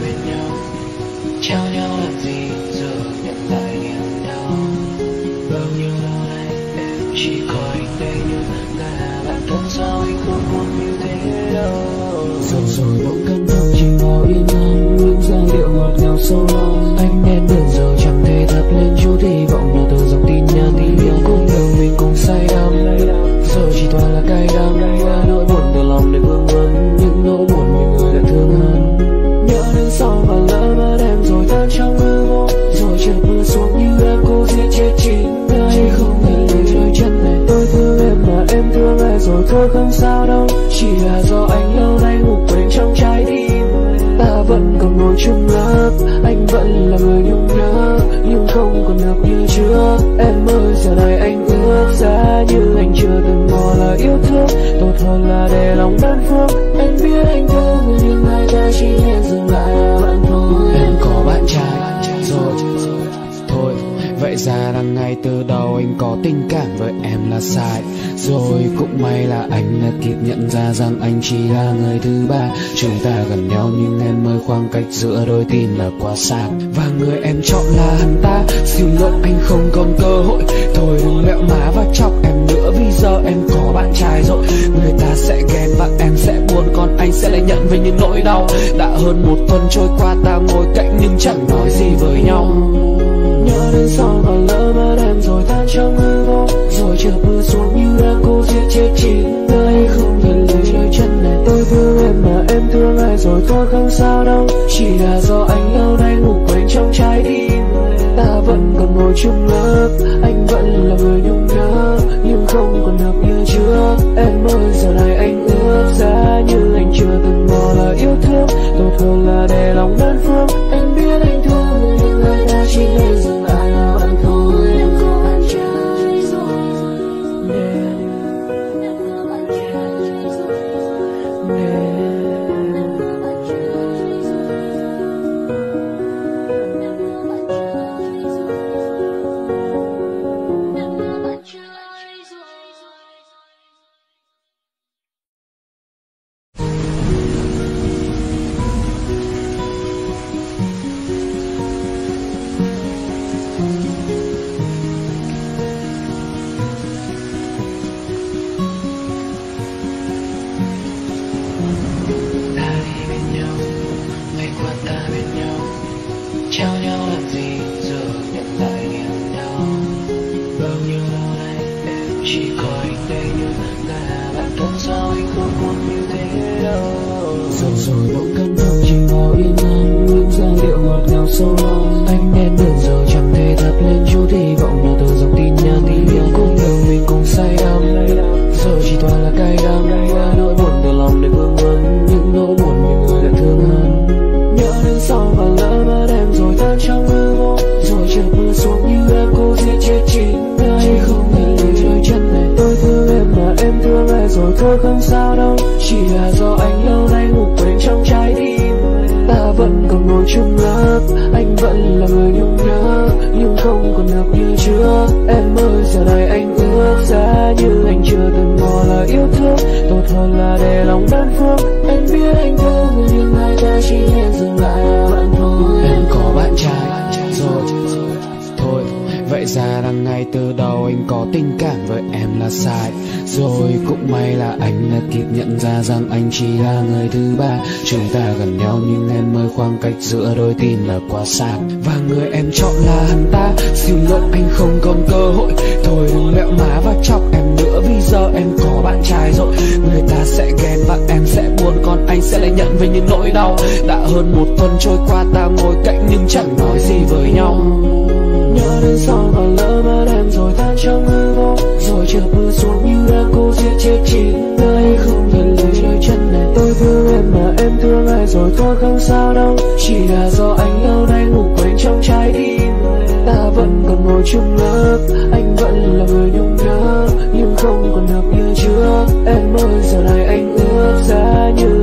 bên nhau trao nhau làm gì giờ nhận lại niềm đau bao nhiêu lâu nay em chỉ có anh đây như là bản thân sao anh không muốn như thế đâu xong rồi bỗng tôi không sao đâu. Chỉ là do anh lâu nay ngủ quên trong trái tim. Ta vẫn còn ngồi chung lớp. Anh vẫn là người nhung nhớ. Nhưng không còn được như trước. Em ơi, giờ này anh ước giá như anh chưa từng bỏ lời yêu thương. Tốt hơn là để lòng đơn phương. Anh biết anh thương nhưng hai ta chỉ nên dừng lại là bạn thôi. Vậy ra là ngay từ đầu anh có tình cảm với em là sai. Rồi cũng may là anh đã kịp nhận ra rằng anh chỉ là người thứ ba. Chúng ta gần nhau nhưng em ơi, khoảng cách giữa đôi tim là quá xa. Và người em chọn là hắn ta. Xin lỗi, anh không còn cơ hội. Thôi đừng mẹo má và chọc em nữa. Vì giờ em có bạn trai rồi. Người ta sẽ ghen và em sẽ buồn. Còn anh sẽ lại nhận về những nỗi đau. Đã hơn một tuần trôi qua, ta ngồi cạnh nhưng chẳng nói gì với nhau nhớ sau và lỡ mất em rồi tan trong hư vô rồi chợt mưa xuống như đang cố giết chết chính nơi không thể lấy đôi chân này tôi thương em mà em thương ai rồi thôi không sao đâu chỉ là do anh lâu nay ngủ quên trong trái tim ta vẫn còn ngồi chung lớp anh vẫn là người nhung nhớ nhưng không còn được như trước em ơi giờ này chỉ có anh đây như là bạn thân sao anh không muốn như thế đâu. Rồi rồi bỗng cơn mưa chỉ có yên lặng những giai điệu ngọt ngào sâu lắng anh đến được giờ chẳng thể thật lên chút hy vọng nào từ dòng tin nhắn. Tin nhắn cũng đường mình cùng say đắm. Giờ chỉ toàn là cay vẫn còn ngồi chung lớp. Anh vẫn là người nhung nhớ, nhưng không còn được như trước. Em ơi, giờ này anh ước ra là ngay từ đầu anh có tình cảm với em là sai. Rồi cũng may là anh đã kịp nhận ra rằng anh chỉ là người thứ ba. Chúng ta gần nhau nhưng em ơi, khoảng cách giữa đôi tim là quá xa. Và người em chọn là hắn ta. Xin lỗi, anh không còn cơ hội. Thôi đừng mẹo má và chọc em nữa. Vì giờ em có bạn trai rồi. Người ta sẽ ghen và em sẽ buồn. Còn anh sẽ lại nhận về những nỗi đau. Đã hơn một tuần trôi qua, ta ngồi cạnh nhưng chẳng nói gì với nhau đến sau và lỡ mất em rồi tan trong hư vô rồi chờ mưa xuống như đang cố giết chết chính nơi không cần lời chơi chân này tôi thương em mà em thương ai rồi thôi không sao đâu chỉ là do anh lâu nay ngủ quên trong trái tim ta vẫn còn ngồi chung lớp anh vẫn là người nhung nhớ nhưng không còn được như trước em ơi giờ này anh ước ra như